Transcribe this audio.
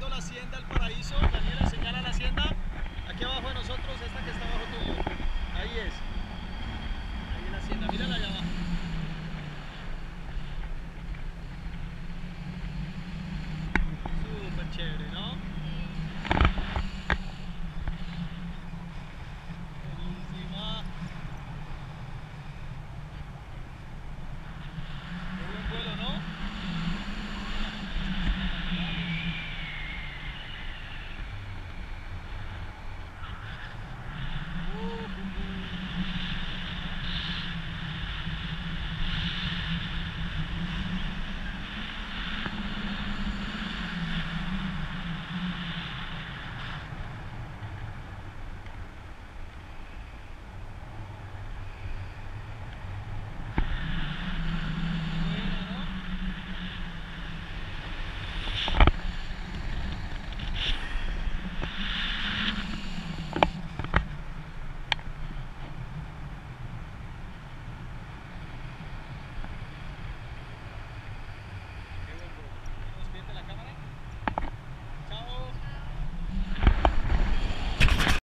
la hacienda al paraíso. Daniela señala la hacienda. Aquí abajo de nosotros, esta que está abajo tuyo. Ahí es. Ahí es la hacienda. Mírala allá abajo. Súper chévere, ¿no?